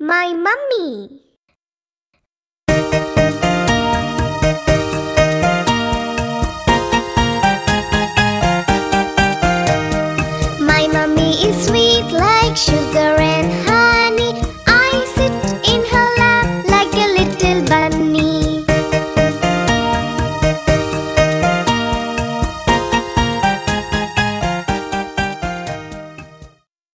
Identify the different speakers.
Speaker 1: My mummy. My mummy is sweet.